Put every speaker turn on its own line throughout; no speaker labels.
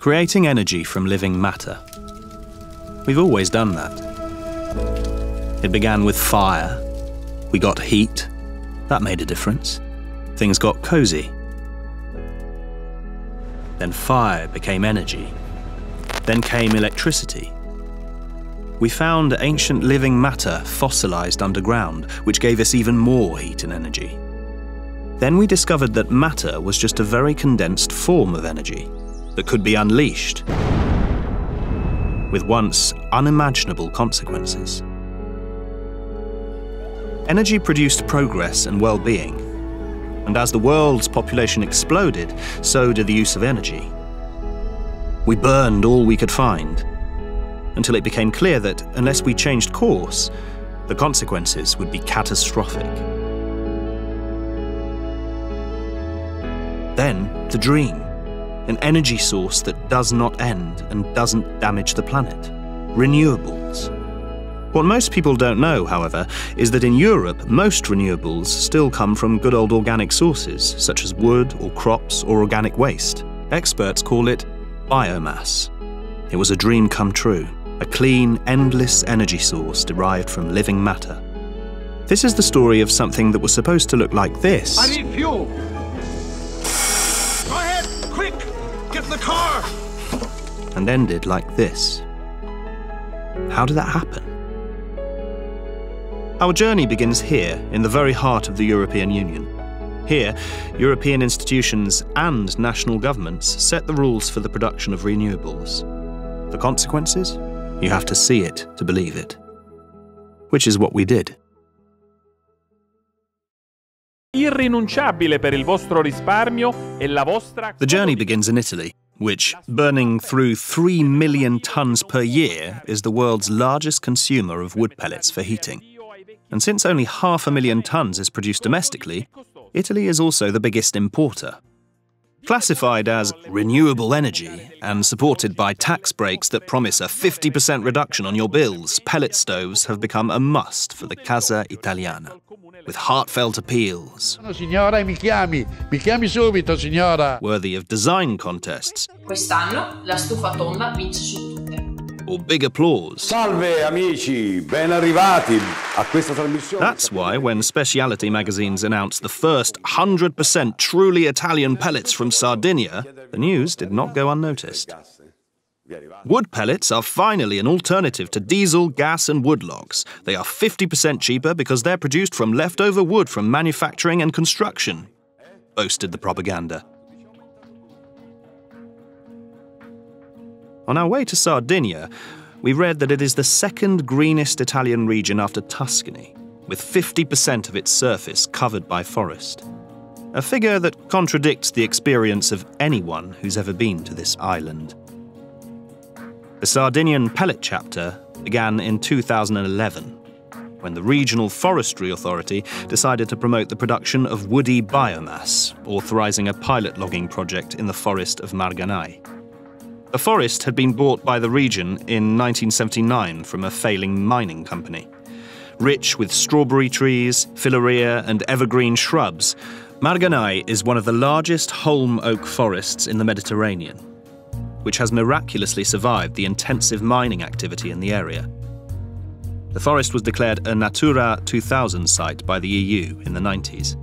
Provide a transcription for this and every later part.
creating energy from living matter. We've always done that. It began with fire. We got heat. That made a difference. Things got cozy. Then fire became energy. Then came electricity. We found ancient living matter fossilized underground, which gave us even more heat and energy. Then we discovered that matter was just a very condensed form of energy that could be unleashed with once unimaginable consequences. Energy produced progress and well being, and as the world's population exploded, so did the use of energy. We burned all we could find until it became clear that unless we changed course, the consequences would be catastrophic. Then, the dream an energy source that does not end and doesn't damage the planet renewables. What most people don't know, however, is that in Europe, most renewables still come from good old organic sources, such as wood or crops or organic waste. Experts call it biomass. It was a dream come true, a clean, endless energy source derived from living matter. This is the story of something that was supposed to look like this.
I need fuel. The car.
And ended like this. How did that happen? Our journey begins here, in the very heart of the European Union. Here, European institutions and national governments set the rules for the production of renewables. The consequences? You have to see it to believe it. Which is what we did.
Irrinunciabile per il vostro risparmio e la vostra
The journey begins in Italy, which, burning through 3 million tons per year, is the world's largest consumer of wood pellets for heating. And since only half a million tons is produced domestically, Italy is also the biggest importer. Classified as renewable energy and supported by tax breaks that promise a 50% reduction on your bills, pellet stoves have become a must for the Casa Italiana, with heartfelt appeals.
Signora, mi chiami, mi chiami subito, signora.
Worthy of design contests.
Quest'anno la stufa tonda vince su tutte.
Or big applause.
Salve amici, ben arrivati a questa trasmissione.
That's why when speciality magazines announced the first 100% truly Italian pellets from Sardinia, the news did not go unnoticed. Wood pellets are finally an alternative to diesel, gas, and wood logs. They are 50% cheaper because they're produced from leftover wood from manufacturing and construction, boasted the propaganda. On our way to Sardinia, we read that it is the second greenest Italian region after Tuscany, with 50% of its surface covered by forest. A figure that contradicts the experience of anyone who's ever been to this island. The Sardinian pellet chapter began in 2011, when the Regional Forestry Authority decided to promote the production of woody biomass, authorising a pilot logging project in the forest of Marganai. The forest had been bought by the region in 1979 from a failing mining company. Rich with strawberry trees, phillyrea, and evergreen shrubs, Marganai is one of the largest holm oak forests in the Mediterranean, which has miraculously survived the intensive mining activity in the area. The forest was declared a Natura 2000 site by the EU in the 90s.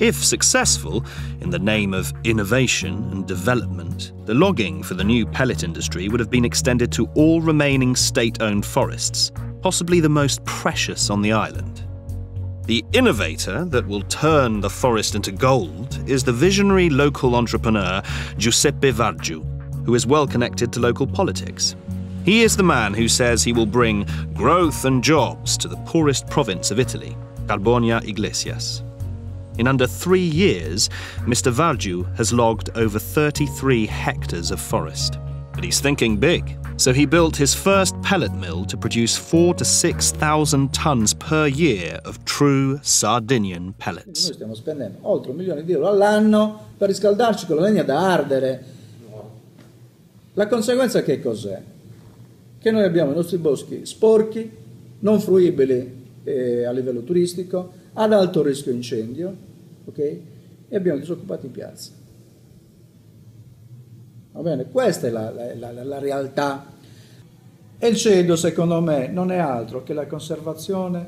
If successful, in the name of innovation and development, the logging for the new pellet industry would have been extended to all remaining state owned forests, possibly the most precious on the island. The innovator that will turn the forest into gold is the visionary local entrepreneur Giuseppe Vargiu, who is well connected to local politics. He is the man who says he will bring growth and jobs to the poorest province of Italy, Carbonia Iglesias. In under three years, Mr. Vargiu has logged over 33 hectares of forest. But he's thinking big, so he built his first pellet mill to produce four to 6,000 tons per year of true Sardinian pellets.
Con la legna da ardere. La conseguenza che cos'è? Che noi abbiamo i nostri boschi sporchi, non fruibili eh, a livello turistico, ad alto rischio incendio, ok? E abbiamo disoccupati in piazza. Va bene? Questa è la, la, la, la realtà. E il cedo, secondo me, non è altro che la conservazione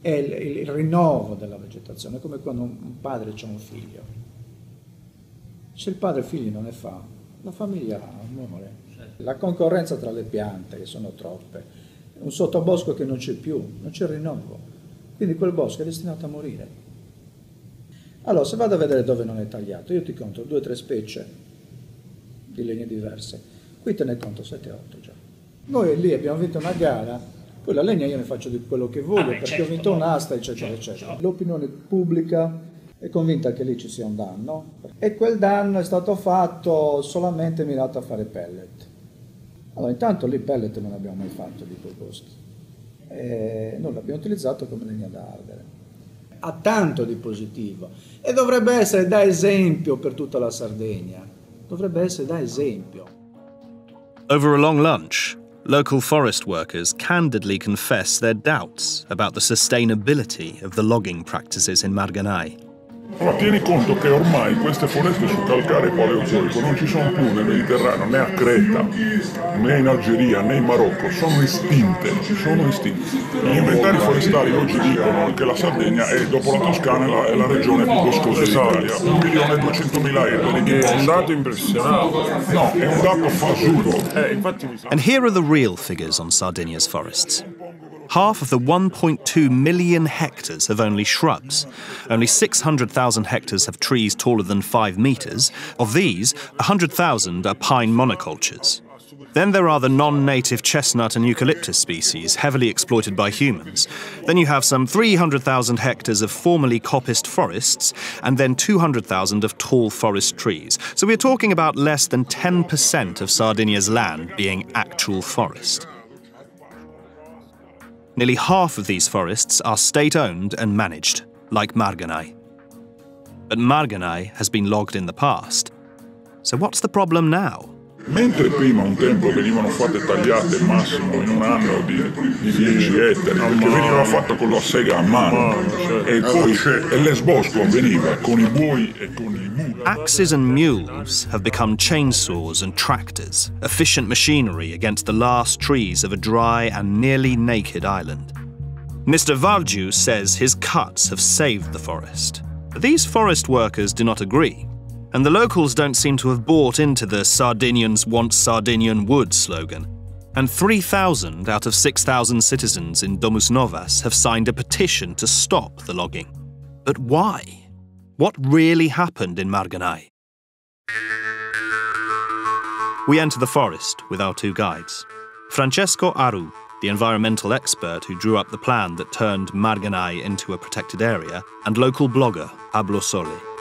e il, il rinnovo della vegetazione, come quando un padre ha un figlio. Se il padre figli non ne fa, la famiglia muore. La concorrenza tra le piante, che sono troppe, un sottobosco che non c'è più, non c'è rinnovo. Quindi quel bosco è destinato a morire. Allora, se vado a vedere dove non è tagliato, io ti conto due o tre specie di legni diverse. Qui te ne conto 7-8 già. Noi lì abbiamo vinto una gara poi la legna io ne faccio di quello che voglio,
Ah,
perché
certo,
ho vinto un'asta, eccetera,
Certo,
eccetera.
certo.
L'opinione pubblica è convinta che lì ci sia un danno e quel danno è stato fatto solamente mirato a fare pellet. Allora, intanto lì pellet non abbiamo mai fatto di quei boschi. E noi l'abbiamo utilizzato come legna da ardere. Ha tanto di positivo e dovrebbe essere da esempio per tutta la Sardegna. Dovrebbe essere da esempio.
Over a long lunch, local forest workers candidly confess their doubts about the sustainability of the logging practices in Marganai.
Però tieni conto che ormai queste foreste su calcare paleozoico non ci sono più nel Mediterraneo, né a Creta, né in Algeria, né in Marocco, sono estinte, sono estinte. Gli inventari forestali oggi dicono che la Sardegna è, dopo la Toscana, la, è la regione più boscosa d'Italia. Un milione e duecentomila ettari di
È un dato impressionante.
No, è un dato fasuto.
And here are the real figures on Sardinia's forests. Half of the 1.2 million hectares have only shrubs. Only 600,000 hectares have trees taller than 5 metres. Of these, 100,000 are pine monocultures. Then there are the non native chestnut and eucalyptus species, heavily exploited by humans. Then you have some 300,000 hectares of formerly coppiced forests, and then 200,000 of tall forest trees. So we're talking about less than 10% of Sardinia's land being actual forest. Nearly half of these forests are state owned and managed, like Marganai. But Marganai has been logged in the past. So what's the problem now?
Mentre prima un tempo venivano fatte tagliate massimo in un anno di, di 10 ettari, perché veniva fatto con la sega a mano, e poi e l'esbosco avveniva con i buoi e con i muli.
Axes and mules have become chainsaws and tractors, efficient machinery against the last trees of a dry and nearly naked island. Mr. Vargiu says his cuts have saved the forest. But these forest workers do not agree, and the locals don't seem to have bought into the Sardinians want Sardinian wood slogan. And 3,000 out of 6,000 citizens in Domusnovas have signed a petition to stop the logging. But why? What really happened in Marganai? We enter the forest with our two guides. Francesco Aru, the environmental expert who drew up the plan that turned Marganai into a protected area, and local blogger Pablo Sole.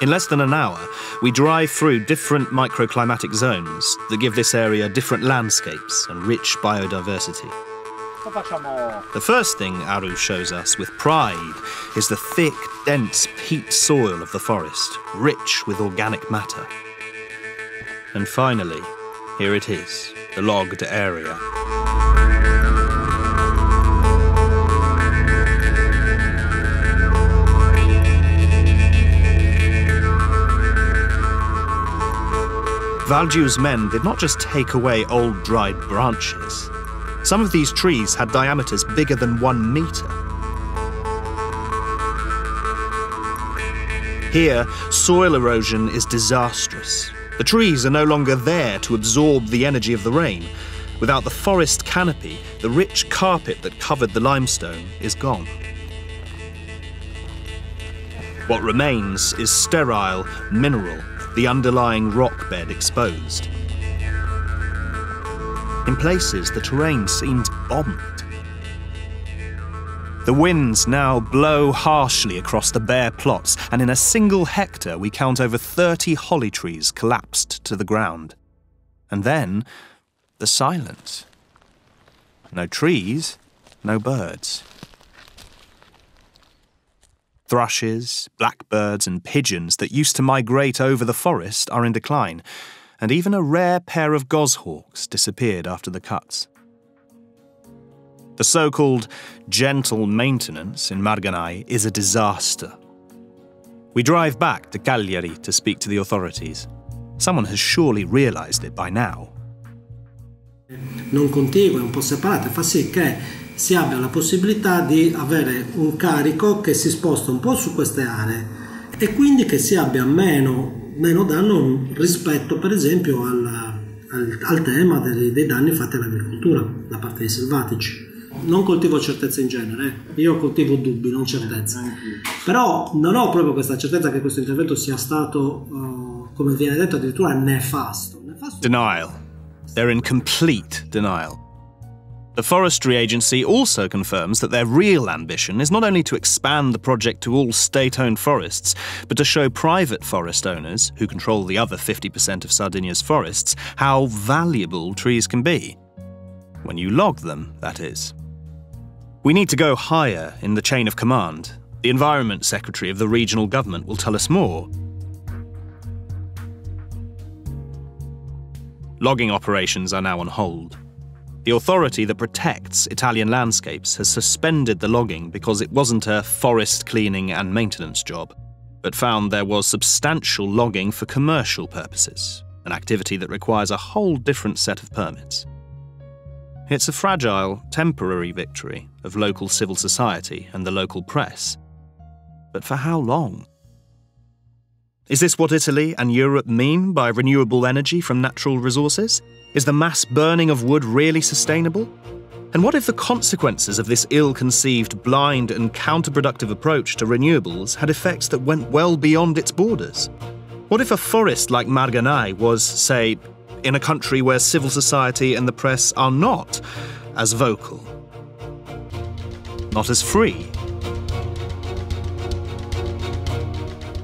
In less than an hour, we drive through different microclimatic zones that give this area different landscapes and rich biodiversity. The first thing Aru shows us with pride is the thick, dense peat soil of the forest, rich with organic matter. And finally, here it is, the logged area. Vargiu's men did not just take away old dried branches. Some of these trees had diameters bigger than one meter. Here, soil erosion is disastrous. The trees are no longer there to absorb the energy of the rain. Without the forest canopy, the rich carpet that covered the limestone is gone. What remains is sterile mineral, the underlying rock bed exposed. In places, the terrain seems bombed. The winds now blow harshly across the bare plots, and in a single hectare, we count over 30 holly trees collapsed to the ground. And then, the silence. No trees, no birds. Thrushes, blackbirds, and pigeons that used to migrate over the forest are in decline, and even a rare pair of goshawks disappeared after the cuts. The so called gentle maintenance in Marganai is a disaster. We drive back to Cagliari to speak to the authorities. Someone has surely realized it by now.
non contigue, un po' separate, fa sì che si abbia la possibilità di avere un carico che si sposta un po' su queste aree e quindi che si abbia meno, meno danno rispetto per esempio al, al, al tema dei, dei, danni fatti all'agricoltura da parte dei selvatici. Non coltivo certezze in genere, eh. io coltivo dubbi, non certezze. Però non ho proprio questa certezza che questo intervento sia stato, uh, come viene detto, addirittura nefasto. nefasto.
Denial. They're in complete denial. The Forestry Agency also confirms that their real ambition is not only to expand the project to all state owned forests, but to show private forest owners, who control the other 50% of Sardinia's forests, how valuable trees can be. When you log them, that is. We need to go higher in the chain of command. The Environment Secretary of the regional government will tell us more. Logging operations are now on hold. The authority that protects Italian landscapes has suspended the logging because it wasn't a forest cleaning and maintenance job, but found there was substantial logging for commercial purposes, an activity that requires a whole different set of permits. It's a fragile, temporary victory of local civil society and the local press. But for how long? Is this what Italy and Europe mean by renewable energy from natural resources? Is the mass burning of wood really sustainable? And what if the consequences of this ill conceived, blind, and counterproductive approach to renewables had effects that went well beyond its borders? What if a forest like Marganai was, say, in a country where civil society and the press are not as vocal, not as free?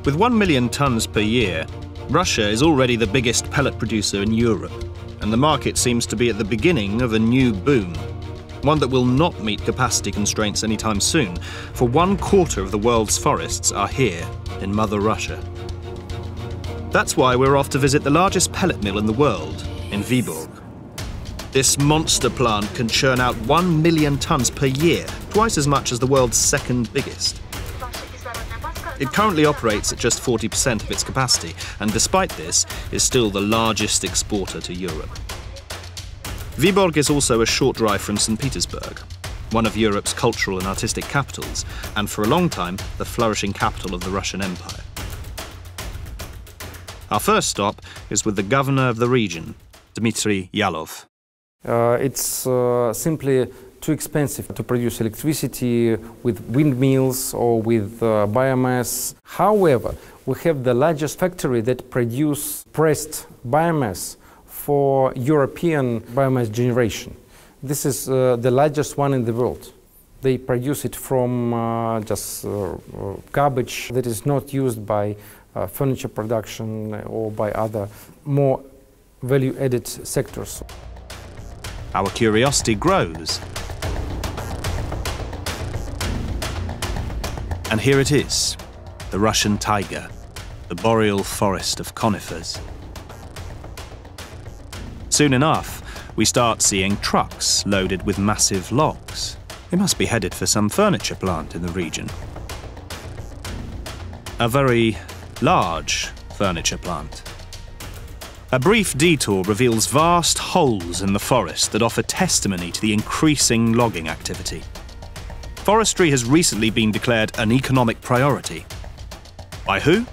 With 1 million tonnes per year, Russia is already the biggest pellet producer in Europe, and the market seems to be at the beginning of a new boom. One that will not meet capacity constraints anytime soon, for one quarter of the world's forests are here, in Mother Russia. That's why we're off to visit the largest pellet mill in the world, in Viborg. This monster plant can churn out 1 million tonnes per year, twice as much as the world's second biggest. It currently operates at just 40% of its capacity, and despite this, is still the largest exporter to Europe. Viborg is also a short drive from St. Petersburg, one of Europe's cultural and artistic capitals, and for a long time, the flourishing capital of the Russian Empire. Our first stop is with the governor of the region, Dmitry Yalov.
Uh, it's uh, simply too expensive to produce electricity with windmills or with uh, biomass. However, we have the largest factory that produces pressed biomass for European biomass generation. This is uh, the largest one in the world. They produce it from uh, just uh, garbage that is not used by uh, furniture production or by other more value added sectors.
Our curiosity grows And here it is, the Russian taiga, the boreal forest of conifers. Soon enough, we start seeing trucks loaded with massive logs. They must be headed for some furniture plant in the region. A very large furniture plant. A brief detour reveals vast holes in the forest that offer testimony to the increasing logging activity forestry has recently been declared an economic priority. By who?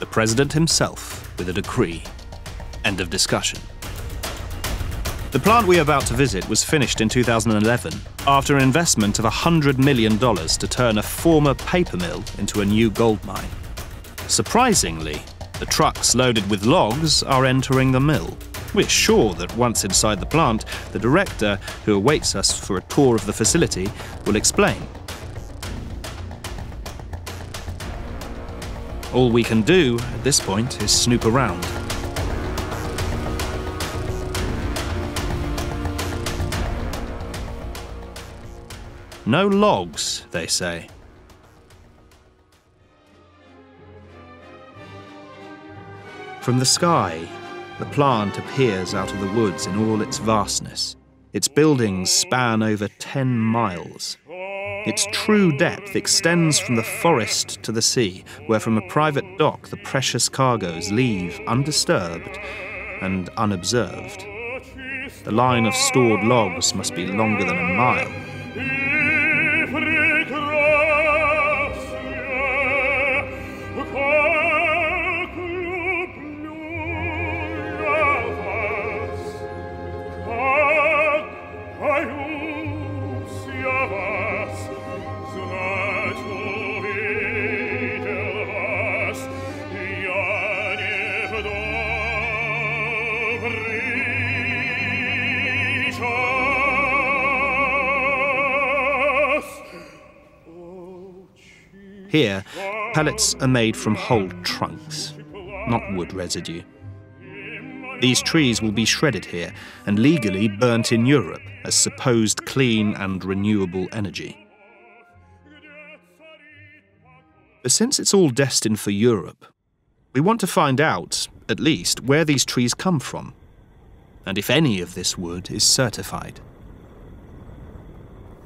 The President himself, with a decree. End of discussion. The plant we are about to visit was finished in 2011 after an investment of $100 million to turn a former paper mill into a new gold mine. Surprisingly, the trucks loaded with logs are entering the mill. We're sure that once inside the plant, the director, who awaits us for a tour of the facility, will explain. All we can do at this point is snoop around. No logs, they say. From the sky, the plant appears out of the woods in all its vastness. Its buildings span over 10 miles. its true depth extends from the forest to the sea, where from a private dock the precious cargoes leave undisturbed and unobserved. The line of stored logs must be longer than a mile. Here, pellets are made from whole trunks, not wood residue. These trees will be shredded here and legally burnt in Europe as supposed clean and renewable energy. But since it's all destined for Europe, we want to find out, at least, where these trees come from, and if any of this wood is certified.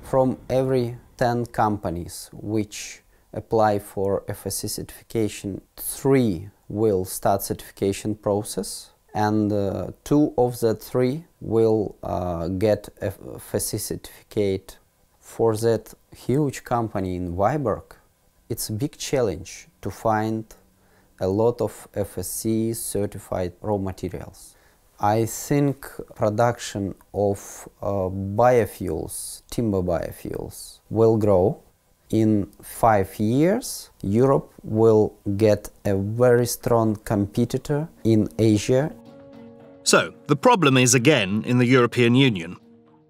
From every 10 companies which apply for FSC certification, three will start certification process and uh, two of the three will uh, get FSC certificate. For that huge company in Vyborg, it's a big challenge to find a lot of FSC certified raw materials. I think production of uh, biofuels, timber biofuels, will grow in five years, Europe will get a very strong competitor in Asia.
So, the problem is again in the European Union.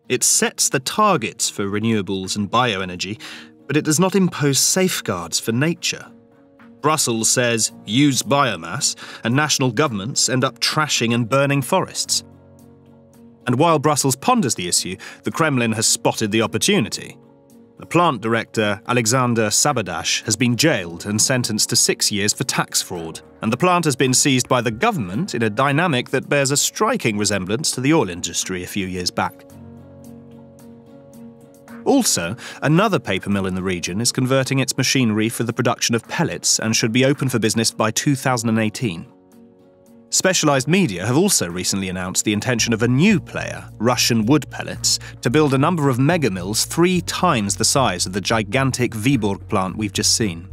It sets the targets for renewables and bioenergy, but it does not impose safeguards for nature. Brussels says use biomass, and national governments end up trashing and burning forests. And while Brussels ponders the issue, the Kremlin has spotted the opportunity. The plant director, Alexander Sabadash, has been jailed and sentenced to six years for tax fraud, and the plant has been seized by the government in a dynamic that bears a striking resemblance to the oil industry a few years back. Also, another paper mill in the region is converting its machinery for the production of pellets and should be open for business by 2018. Specialized media have also recently announced the intention of a new player, Russian Wood Pellets, to build a number of mega mills three times the size of the gigantic Viborg plant we've just seen.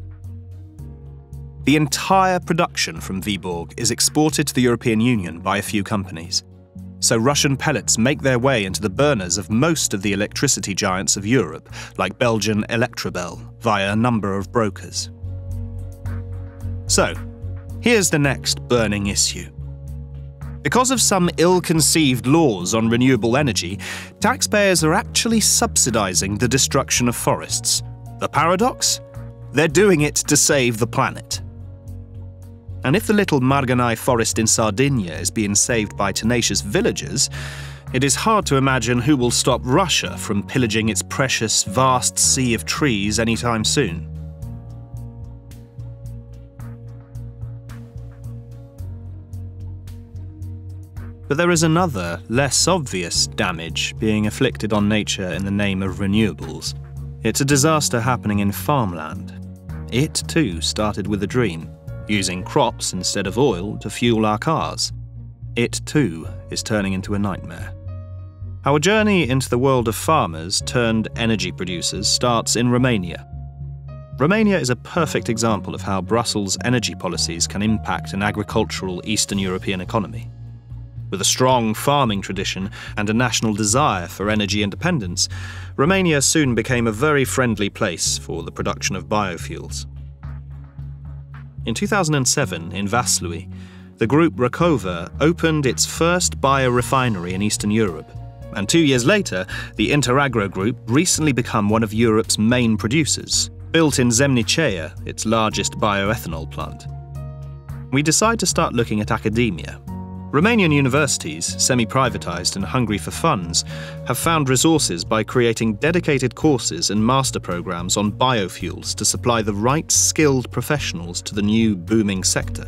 The entire production from Viborg is exported to the European Union by a few companies. So Russian pellets make their way into the burners of most of the electricity giants of Europe, like Belgian Electrabel, via a number of brokers. So, Here's the next burning issue. Because of some ill conceived laws on renewable energy, taxpayers are actually subsidizing the destruction of forests. The paradox? They're doing it to save the planet. And if the little Marganai forest in Sardinia is being saved by tenacious villagers, it is hard to imagine who will stop Russia from pillaging its precious, vast sea of trees anytime soon. But there is another, less obvious damage being afflicted on nature in the name of renewables. It's a disaster happening in farmland. It, too, started with a dream, using crops instead of oil to fuel our cars. It, too, is turning into a nightmare. Our journey into the world of farmers turned energy producers starts in Romania. Romania is a perfect example of how Brussels' energy policies can impact an agricultural Eastern European economy. With a strong farming tradition and a national desire for energy independence, Romania soon became a very friendly place for the production of biofuels. In 2007, in Vaslui, the group Racova opened its first biorefinery in Eastern Europe. And two years later, the Interagro Group recently become one of Europe's main producers, built in Zimnicea, its largest bioethanol plant. We decide to start looking at academia Romanian universities, semi privatized and hungry for funds, have found resources by creating dedicated courses and master programs on biofuels to supply the right skilled professionals to the new booming sector.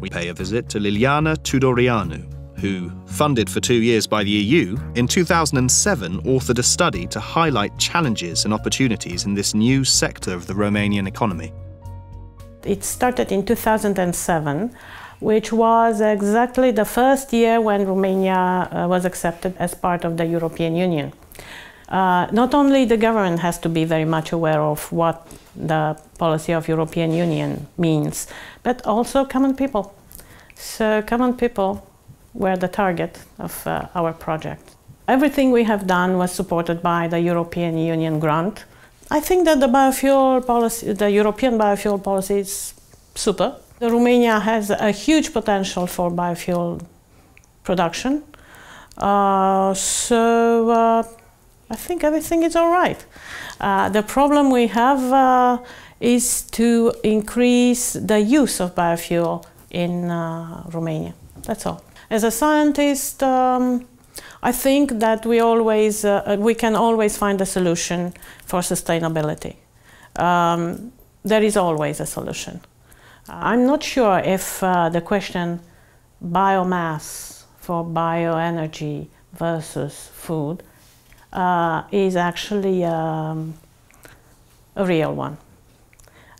We pay a visit to Liliana Tudoreanu, who, funded for two years by the EU, in 2007 authored a study to highlight challenges and opportunities in this new sector of the Romanian economy.
It started in 2007, which was exactly the first year when Romania uh, was accepted as part of the European Union. Uh, not only the government has to be very much aware of what the policy of European Union means, but also common people. So common people were the target of uh, our project. Everything we have done was supported by the European Union grant. I think that the biofuel policy, the European biofuel policy is super. Romania has a huge potential for biofuel production. Uh, so uh, I think everything is all right. Uh, the problem we have uh, is to increase the use of biofuel in uh, Romania. That's all. As a scientist, um, I think that we always uh, we can always find a solution for sustainability. Um, there is always a solution. I'm not sure if uh, the question biomass for bioenergy versus food uh, is actually um, a real one.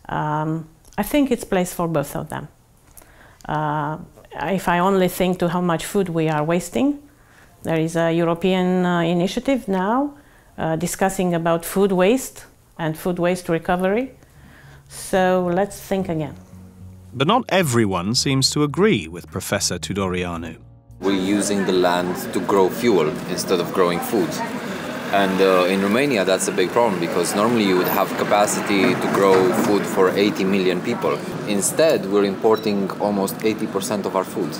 Um, I think it's place for both of them. Uh, if I only think to how much food we are wasting, there is a European uh, initiative now uh, discussing about food waste and food waste recovery. So let's think again.
But not everyone seems to agree with Professor Tudoreanu.
We're using the land to grow fuel instead of growing food. And uh, in Romania, that's a big problem because normally you would have capacity to grow food for 80 million people. Instead, we're importing almost 80% of our food.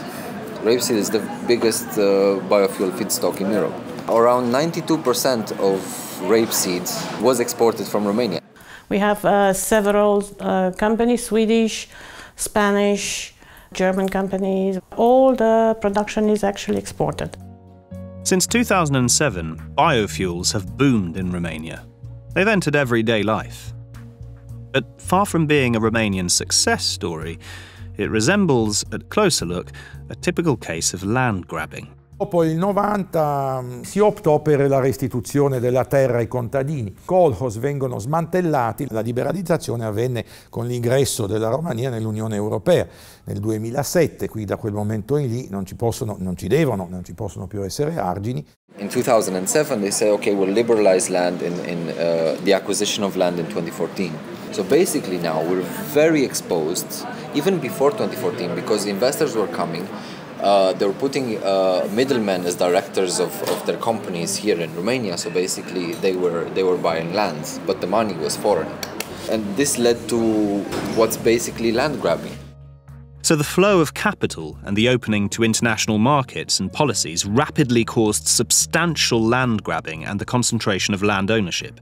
Rapeseed is the biggest uh, biofuel feedstock in Europe. Around 92% of rapeseed was exported from Romania.
We have uh, several uh, companies, Swedish, Spanish, German companies. All the production is actually exported.
Since 2007, biofuels have boomed in Romania. They've entered everyday life. But far from being a Romanian success story, it resembles, at closer look, a typical case of land grabbing.
Dopo il 90 mm, si optò per la restituzione della terra ai contadini. Colhos vengono smantellati, la liberalizzazione avvenne con l'ingresso della Romania nell'Unione Europea nel 2007, qui da quel momento in lì non ci, possono, non ci devono, non ci possono più essere argini.
In 2007 they said, okay, we'll liberalize land in, in uh, the acquisition of land in 2014. So basically now we're very exposed, even before 2014, because investors were coming uh, they were putting uh, middlemen as directors of, of their companies here in Romania. So basically, they were they were buying lands, but the money was foreign, and this led to what's basically land grabbing.
So the flow of capital and the opening to international markets and policies rapidly caused substantial land grabbing and the concentration of land ownership.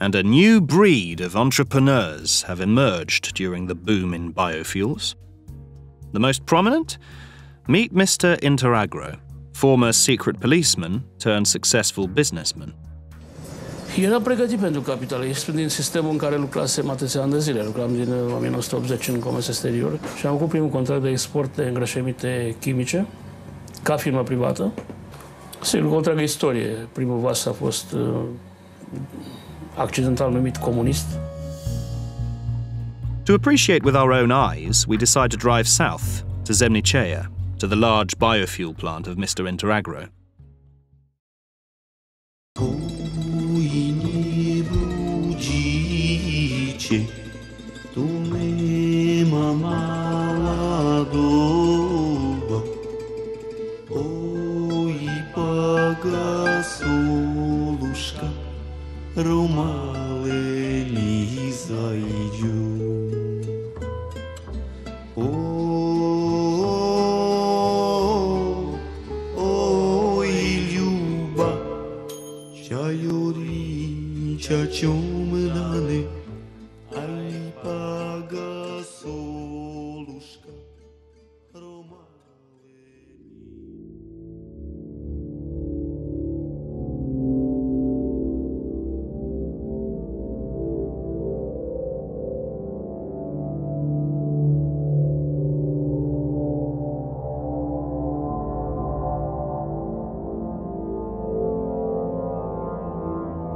And a new breed of entrepreneurs have emerged during the boom in biofuels. The most prominent? Meet Mr. Interagro, former secret policeman turned successful businessman.
Era pregătit pentru capitalist din sistemul în care atâția ani de zile. Lucram din 1980 în comerț exterior și am primul contract de export de îngrășăminte chimice ca firmă privată. Sigur, contract de istorie. Primul vas a fost uh, accidental numit comunist.
To appreciate with our own eyes, we decide to drive south to Zimnicea, to the large biofuel plant of Mr. Interagro. Mama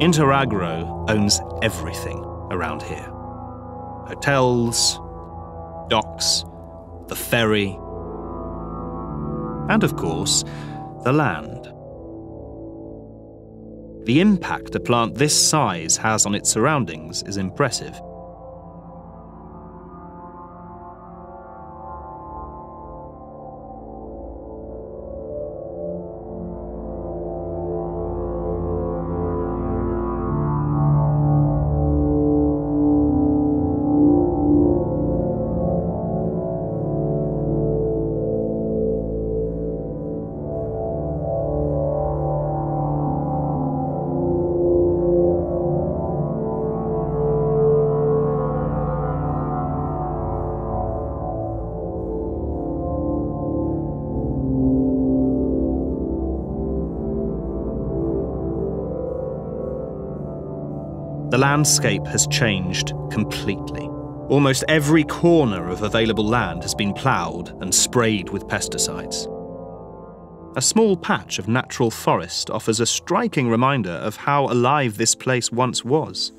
Interagro owns everything around here hotels, docks, the ferry, and of course, the land. The impact a plant this size has on its surroundings is impressive. Landscape has changed completely. Almost every corner of available land has been ploughed and sprayed with pesticides. A small patch of natural forest offers a striking reminder of how alive this place once was.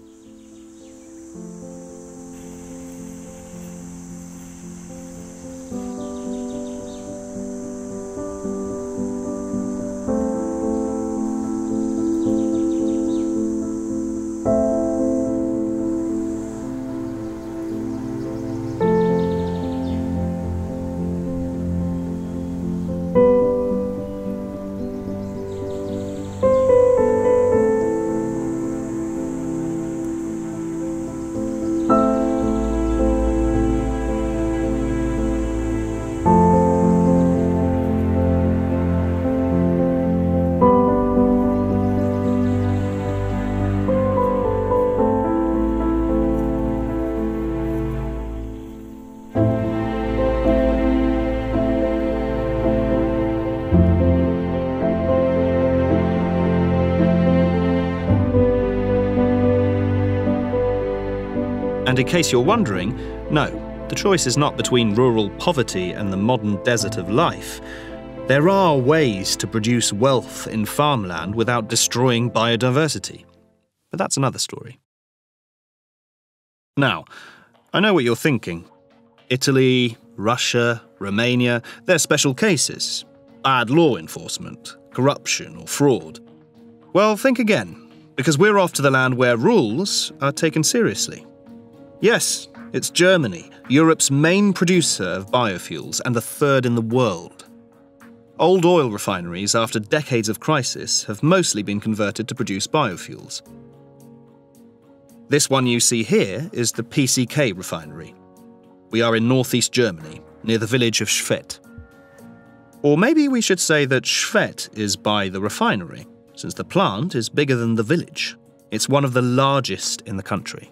And in case you're wondering, no, the choice is not between rural poverty and the modern desert of life. There are ways to produce wealth in farmland without destroying biodiversity. But that's another story. Now, I know what you're thinking. Italy, Russia, Romania, they're special cases. Bad law enforcement, corruption, or fraud. Well, think again, because we're off to the land where rules are taken seriously. Yes, it's Germany, Europe's main producer of biofuels and the third in the world. Old oil refineries, after decades of crisis, have mostly been converted to produce biofuels. This one you see here is the PCK refinery. We are in northeast Germany, near the village of Schwedt. Or maybe we should say that Schwedt is by the refinery, since the plant is bigger than the village. It's one of the largest in the country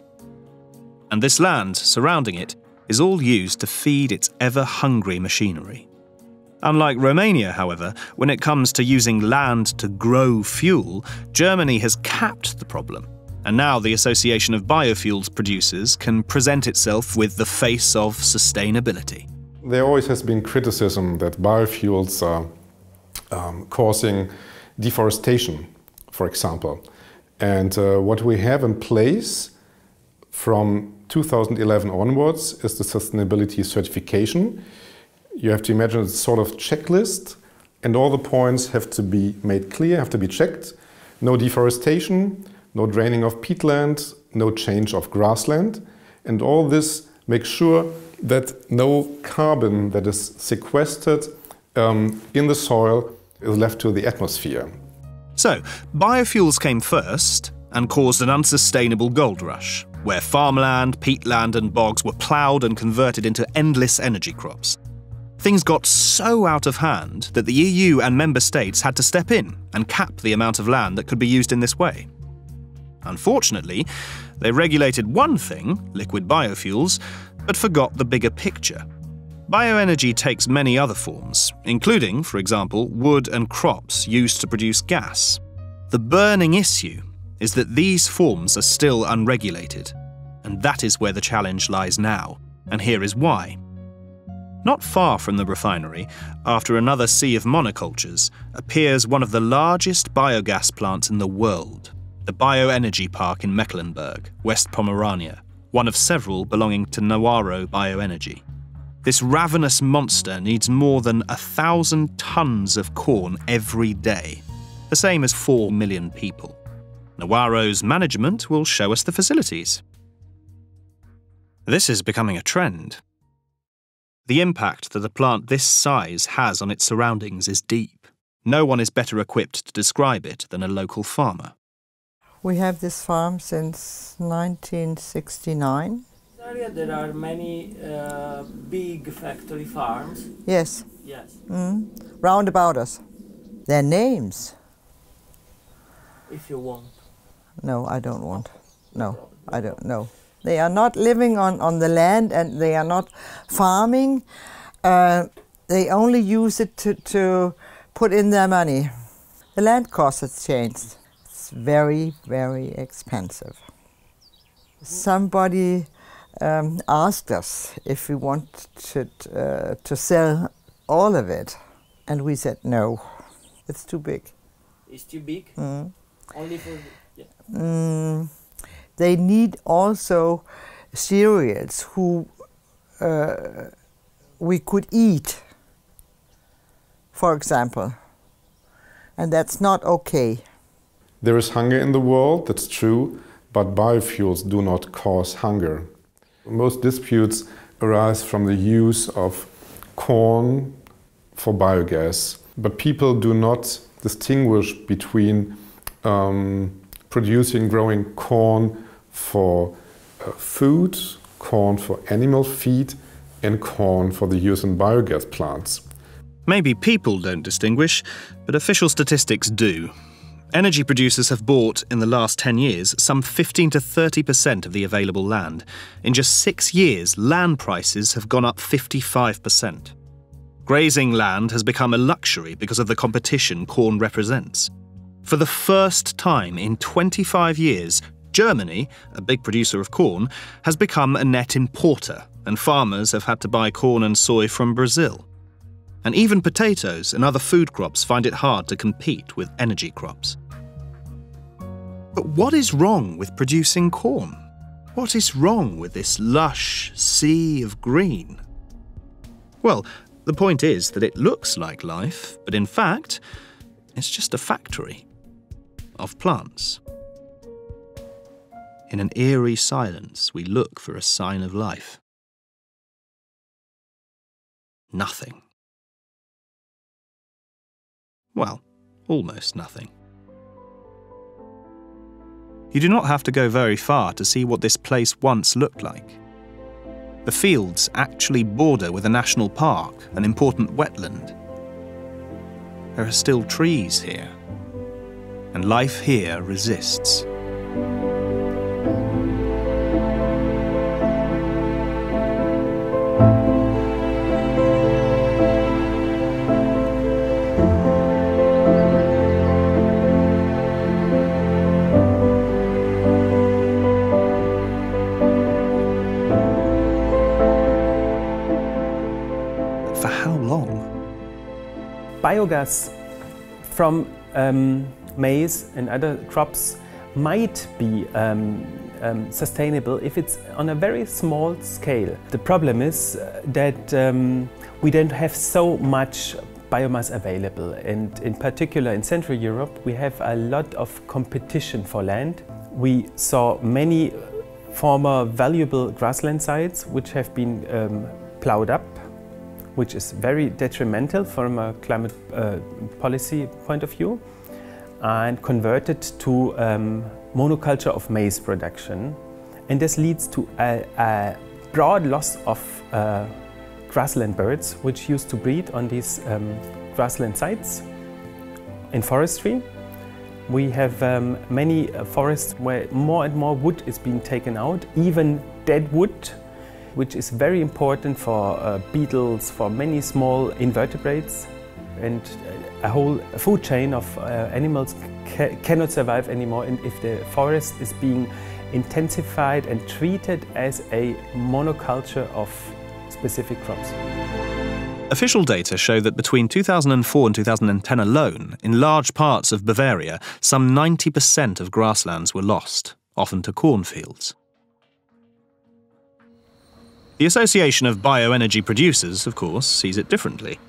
and this land surrounding it is all used to feed its ever hungry machinery. Unlike Romania, however, when it comes to using land to grow fuel, Germany has capped the problem. And now the Association of Biofuels Producers can present itself with the face of sustainability.
There always has been criticism that biofuels are um, causing deforestation, for example. And uh, what we have in place from 2011 onwards is the sustainability certification. You have to imagine it's sort of checklist and all the points have to be made clear, have to be checked. No deforestation, no draining of peatland, no change of grassland. And all this makes sure that no carbon that is sequestered um, in the soil is left to the atmosphere.
So, biofuels came first and caused an unsustainable gold rush where farmland, peatland, and bogs were ploughed and converted into endless energy crops. Things got so out of hand that the EU and member states had to step in and cap the amount of land that could be used in this way. Unfortunately, they regulated one thing, liquid biofuels, but forgot the bigger picture. Bioenergy takes many other forms, including, for example, wood and crops used to produce gas. The burning issue is that these forms are still unregulated, and that is where the challenge lies now, and here is why. Not far from the refinery, after another sea of monocultures, appears one of the largest biogas plants in the world, the Bioenergy Park in Mecklenburg, West Pomerania, one of several belonging to Nawaro Bioenergy. This ravenous monster needs more than a thousand tons of corn every day, the same as four million people. Nawaro's management will show us the facilities. This is becoming a trend. The impact that a plant this size has on its surroundings is deep. No one is better equipped to describe it than a local farmer.
We have this farm since 1969.
area there are many uh, big factory farms.
Yes.
Yes.
Mm. Round about us. Their names.
If you want.
No, I don't want. No, I don't know. They are not living on, on the land and they are not farming. Uh, they only use it to, to put in their money. The land cost has changed. It's very, very expensive. Somebody um, asked us if we wanted uh, to sell all of it, and we said no, it's too big.
It's too big.
Mm.
Only for
Mm, they need also cereals who uh, we could eat, for example, and that's not okay.
There is hunger in the world, that's true, but biofuels do not cause hunger. Most disputes arise from the use of corn for biogas, but people do not distinguish between um, producing, growing corn for uh, food, corn for animal feed, and corn for the use in biogas plants.
Maybe people don't distinguish, but official statistics do. Energy producers have bought, in the last 10 years, some 15 to 30% of the available land. In just six years, land prices have gone up 55%. Grazing land has become a luxury because of the competition corn represents. For the first time in 25 years, Germany, a big producer of corn, has become a net importer, and farmers have had to buy corn and soy from Brazil. And even potatoes and other food crops find it hard to compete with energy crops. But what is wrong with producing corn? What is wrong with this lush sea of green? Well, the point is that it looks like life, but in fact, it's just a factory of plants. In an eerie silence, we look for a sign of life. Nothing. Well, almost nothing. You do not have to go very far to see what this place once looked like. The fields actually border with a national park, an important wetland. There are still trees here, and life here resists. For how long?
Biogas from um, maize and other crops might be um, um, sustainable if it's on a very small scale. The problem is uh, that um, we don't have so much biomass available and in particular in Central Europe we have a lot of competition for land. We saw many former valuable grassland sites which have been um, plowed up which is very detrimental from a climate uh, policy point of view and converted to um, monoculture of maize production. And this leads to a, a broad loss of uh, grassland birds, which used to breed on these um, grassland sites. In forestry, we have um, many forests where more and more wood is being taken out, even dead wood, which is very important for uh, beetles, for many small invertebrates and a whole food chain of uh, animals ca cannot survive anymore and if the forest is being intensified and treated as a monoculture of specific crops.
Official data show that between 2004 and 2010 alone, in large parts of Bavaria, some 90% of grasslands were lost, often to cornfields. The Association of Bioenergy Producers, of course, sees it differently.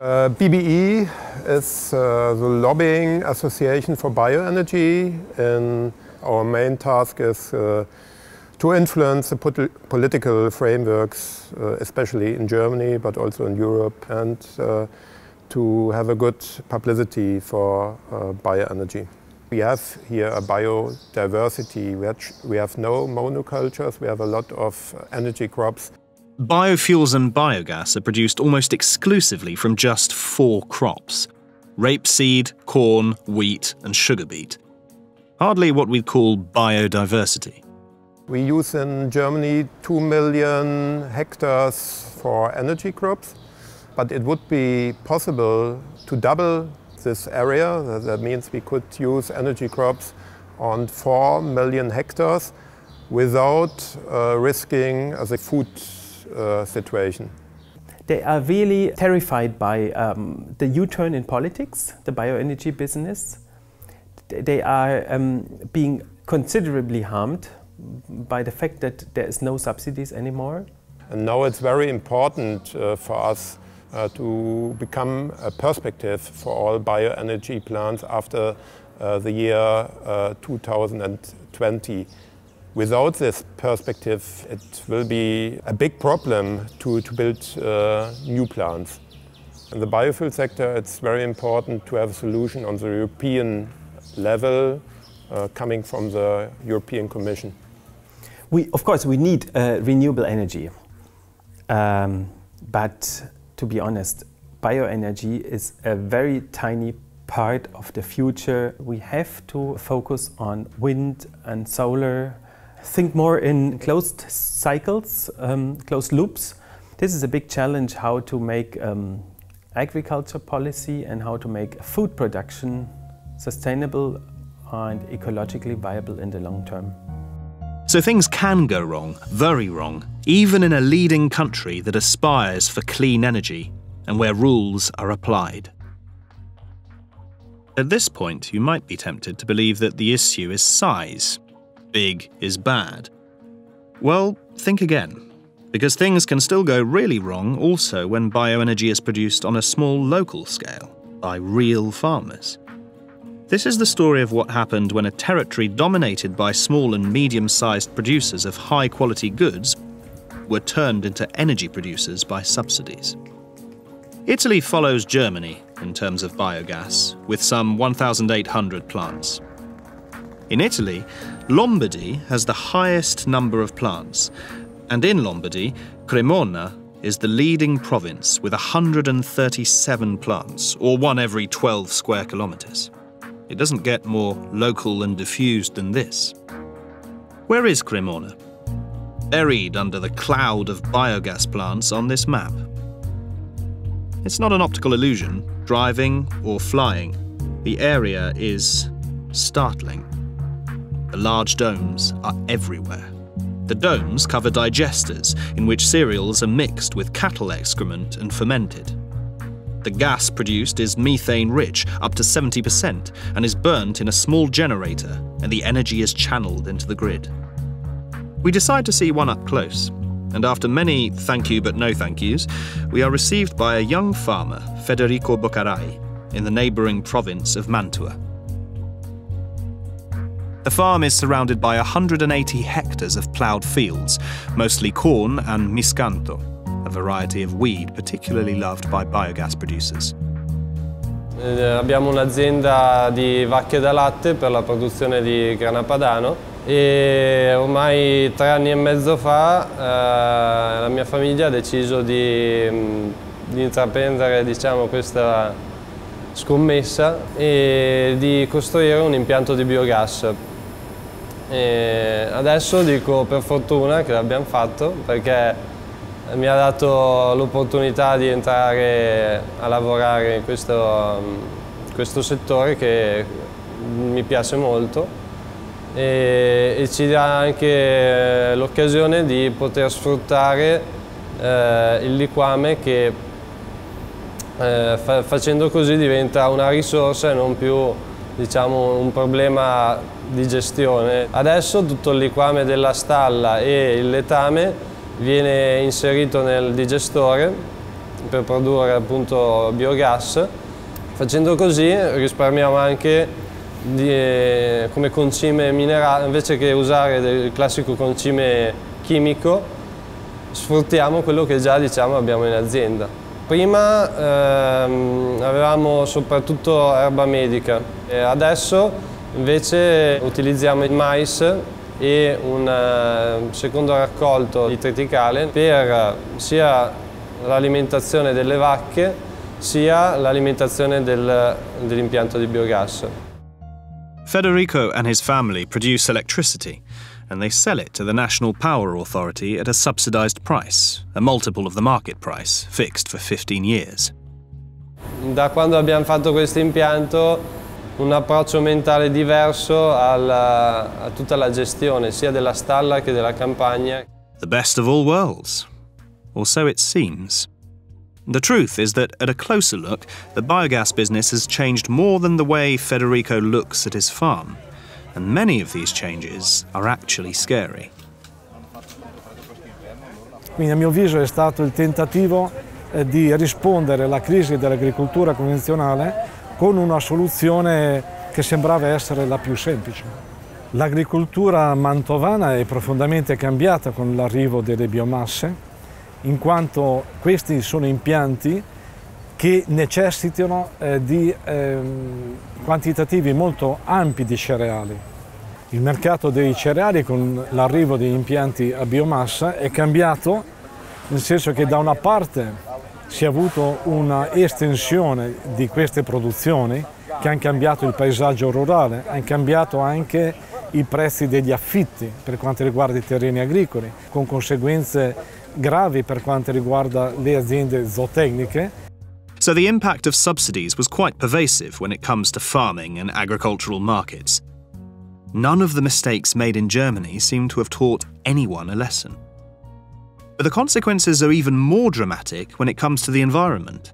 Uh, BBE is uh, the lobbying association for bioenergy, and our main task is uh, to influence the political frameworks, especially in Germany, but also in Europe, and to have a good publicity for bioenergy. We have here a biodiversity. We have no monocultures, we have a lot of energy crops.
Biofuels and biogas are produced almost exclusively from just four crops rapeseed, corn, wheat, and sugar beet. Hardly what we'd call biodiversity.
We use in Germany 2 million hectares for energy crops, but it would be possible to double this area. That means we could use energy crops on 4 million hectares without uh, risking the food uh, situation.
They are really terrified by um, the U-turn in politics, the bioenergy business. They are um, being considerably harmed by the fact that there is no subsidies anymore?
And now it's very important uh, for us uh, to become a perspective for all bioenergy plants after uh, the year uh, 2020. Without this perspective, it will be a big problem to, to build uh, new plants. In the biofuel sector, it's very important to have a solution on the European level uh, coming from the European Commission.
We, of course, we need uh, renewable energy. Um, but to be honest, bioenergy is a very tiny part of the future. We have to focus on wind and solar, think more in closed cycles, um, closed loops. This is a big challenge how to make um, agriculture policy and how to make food production sustainable and ecologically viable in the long term.
So things can go wrong, very wrong, even in a leading country that aspires for clean energy and where rules are applied. At this point, you might be tempted to believe that the issue is size. Big is bad. Well, think again, because things can still go really wrong also when bioenergy is produced on a small local scale by real farmers. This is the story of what happened when a territory dominated by small and medium sized producers of high quality goods were turned into energy producers by subsidies. Italy follows Germany in terms of biogas, with some 1,800 plants. In Italy, Lombardy has the highest number of plants, and in Lombardy, Cremona is the leading province with 137 plants, or one every 12 square kilometres. It doesn't get more local and diffused than this. Where is Cremona? Buried under the cloud of biogas plants on this map. It's not an optical illusion, driving or flying. The area is startling. The large domes are everywhere. The domes cover digesters in which cereals are mixed with cattle excrement and fermented. The gas produced is methane rich, up to 70%, and is burnt in a small generator, and the energy is channeled into the grid. We decide to see one up close, and after many thank you but no thank yous, we are received by a young farmer, Federico Boccarai, in the neighbouring province of Mantua. The farm is surrounded by 180 hectares of ploughed fields, mostly corn and miscanthus a variety of weed particularly loved by biogas producers.
Eh, abbiamo un'azienda di vacche da latte per la produzione di grana padano e ormai tre anni e mezzo fa eh, la mia famiglia ha deciso di, mm, di intraprendere diciamo, questa scommessa e di costruire un impianto di biogas. E adesso dico per fortuna che l'abbiamo fatto perché mi ha dato l'opportunità di entrare a lavorare in questo, questo settore che mi piace molto e, e ci dà anche l'occasione di poter sfruttare eh, il liquame che eh, fa facendo così diventa una risorsa e non più diciamo, un problema di gestione. Adesso tutto il liquame della stalla e il letame viene inserito nel digestore per produrre appunto biogas. Facendo così risparmiamo anche di, eh, come concime minerale, invece che usare il classico concime chimico, sfruttiamo quello che già diciamo, abbiamo in azienda. Prima ehm, avevamo soprattutto erba medica, e adesso invece utilizziamo il mais e un uh, secondo raccolto di triticale per sia l'alimentazione delle vacche sia l'alimentazione del, dell'impianto di biogas.
Federico and his family produce electricity and they sell it to the National Power Authority at a subsidised price, a multiple of the market price, fixed for 15 years.
Da quando abbiamo fatto questo impianto un approccio mentale diverso alla, a tutta la gestione, sia della stalla che della campagna.
The best of all worlds, or so it seems. The truth is that at a closer look, the biogas business has changed more than the way Federico looks at his farm, and many of these changes are actually scary.
Quindi a mio avviso è stato il tentativo eh, di rispondere alla crisi dell'agricoltura convenzionale con una soluzione che sembrava essere la più semplice. L'agricoltura mantovana è profondamente cambiata con l'arrivo delle biomasse, in quanto questi sono impianti che necessitano eh, di eh, quantitativi molto ampi di cereali. Il mercato dei cereali con l'arrivo degli impianti a biomassa è cambiato nel senso che da una parte si è avuto una estensione di queste produzioni che hanno cambiato il paesaggio rurale, hanno cambiato anche i prezzi degli affitti per quanto riguarda i terreni agricoli, con conseguenze gravi per quanto riguarda le aziende zootecniche.
So the impact of subsidies was quite pervasive when it comes to farming and agricultural markets. None of the mistakes made in Germany seem to have taught anyone a lesson. But the consequences are even more dramatic when it comes to the environment.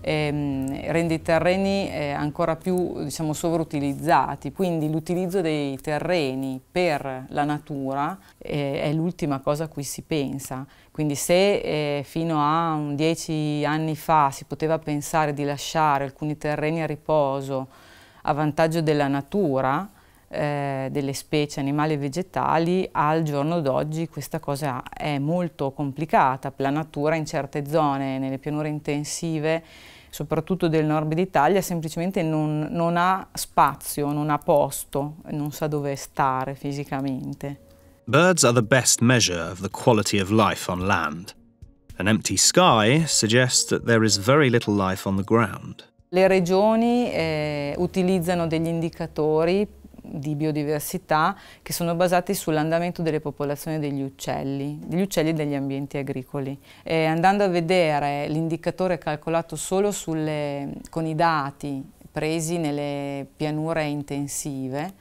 Ehm, rende i terreni eh, ancora più diciamo, sovrautilizzati, quindi l'utilizzo dei terreni per la natura eh, è l'ultima cosa a cui si pensa. Quindi se eh, fino a dieci anni fa si poteva pensare di lasciare alcuni terreni a riposo a vantaggio della natura, eh, delle specie animali e vegetali, al giorno d'oggi questa cosa è molto complicata. La natura in certe zone, nelle pianure intensive, soprattutto del nord d'Italia, semplicemente non, non ha spazio, non ha posto, non sa dove stare fisicamente.
Birds are the best measure of the quality of life on land. An empty sky suggests that there is very little life on the ground.
Le regioni eh, utilizzano degli indicatori di biodiversità che sono basati sull'andamento delle popolazioni degli uccelli, degli uccelli e degli ambienti agricoli. E andando a vedere l'indicatore calcolato solo sulle, con i dati presi nelle pianure intensive,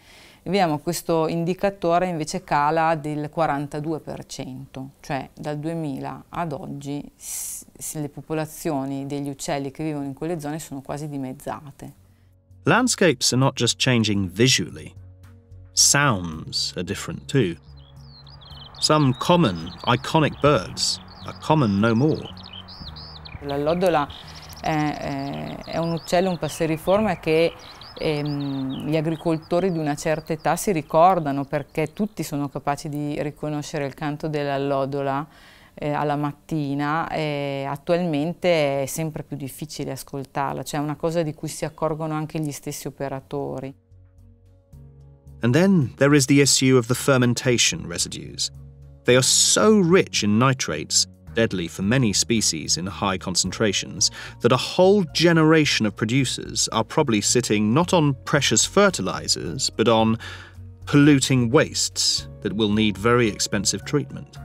vediamo questo indicatore invece cala del 42%, cioè dal 2000 ad oggi le popolazioni degli uccelli che vivono in quelle zone sono quasi dimezzate.
Landscapes are not just changing visually, sounds are different too. Some common, iconic birds are common no more.
L'allodola è, è, un uccello, un passeriforme che ehm, gli agricoltori di una certa età si ricordano perché tutti sono capaci di riconoscere il canto dell'allodola eh, alla mattina e attualmente è sempre più difficile ascoltarla, cioè è una cosa di cui si accorgono anche gli stessi operatori.
And then there is the issue of the fermentation residues. They are so rich in nitrates, deadly for many species in high concentrations, that a whole generation of producers are probably sitting not on precious fertilizers, but on polluting wastes that will need very expensive treatment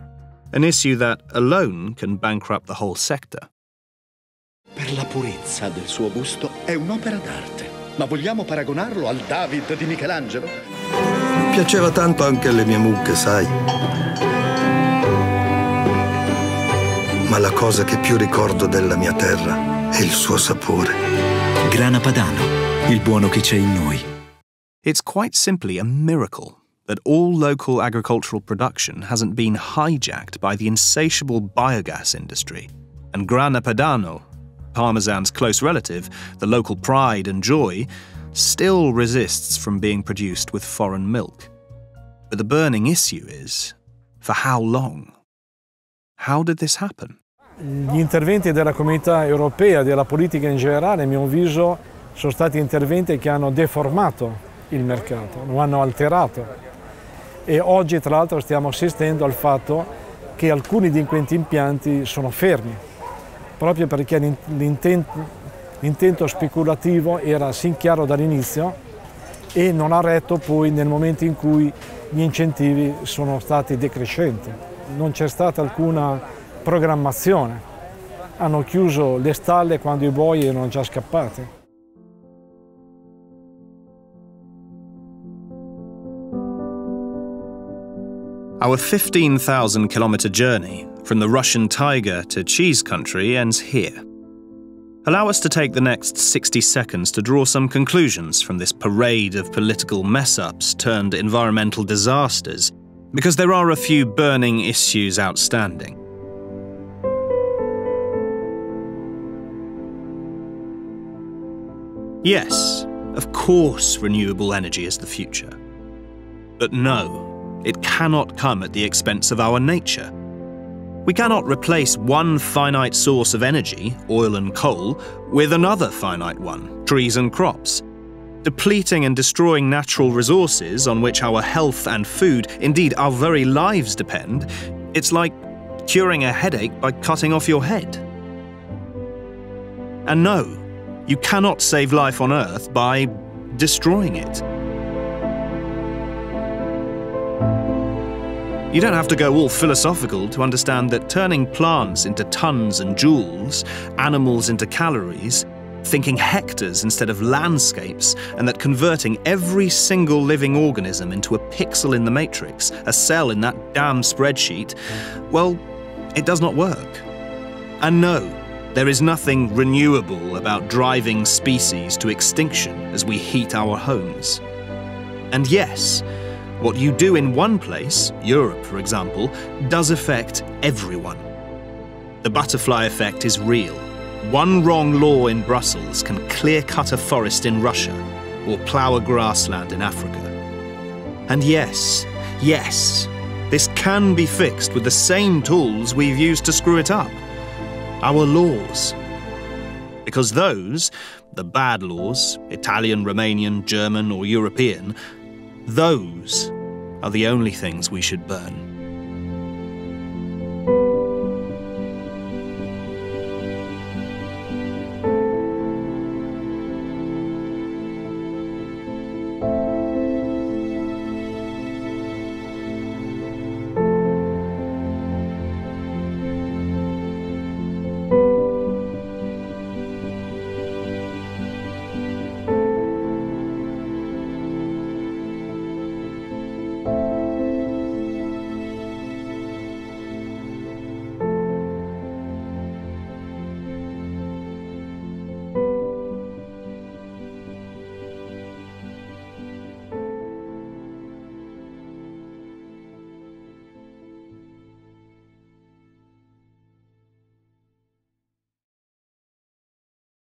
an issue that alone can bankrupt the whole sector.
Per la purezza del suo busto è un'opera d'arte. Ma vogliamo paragonarlo al David di Michelangelo?
Mi piaceva tanto anche le mie mucche, sai.
ma la cosa che più ricordo della mia terra è il suo sapore.
Grana Padano, il buono che c'è in noi.
It's quite simply a miracle that all local agricultural production hasn't been hijacked by the insatiable biogas industry. And Grana Padano, Parmesan's close relative, the local pride and joy, still resists from being produced with foreign milk. But the burning issue is for how long? How did this happen?
Gli interventi della comunità europea, della politica in generale, a mio avviso, sono stati interventi che hanno deformato il mercato, lo hanno alterato. E oggi, tra l'altro, stiamo assistendo al fatto che alcuni di questi impianti sono fermi, proprio perché l'intento, speculativo era sin chiaro dall'inizio e non ha retto poi nel momento in cui gli incentivi sono stati decrescenti. Non c'è stata alcuna programmazione. Hanno chiuso le stalle quando i buoi erano già scappati.
Our 15,000 kilometre journey from the Russian taiga to cheese country ends here. Allow us to take the next 60 seconds to draw some conclusions from this parade of political mess ups turned environmental disasters, because there are a few burning issues outstanding. Yes, of course, renewable energy is the future. But no, it cannot come at the expense of our nature. We cannot replace one finite source of energy, oil and coal, with another finite one, trees and crops. Depleting and destroying natural resources on which our health and food, indeed our very lives depend, it's like curing a headache by cutting off your head. And no, you cannot save life on Earth by destroying it. You don't have to go all philosophical to understand that turning plants into tons and joules, animals into calories, thinking hectares instead of landscapes, and that converting every single living organism into a pixel in the matrix, a cell in that damn spreadsheet, well, it does not work. And no, there is nothing renewable about driving species to extinction as we heat our homes. And yes, what you do in one place, Europe for example, does affect everyone. The butterfly effect is real. One wrong law in Brussels can clear cut a forest in Russia or plough a grassland in Africa. And yes, yes, this can be fixed with the same tools we've used to screw it up our laws. Because those, the bad laws, Italian, Romanian, German, or European, those are the only things we should burn.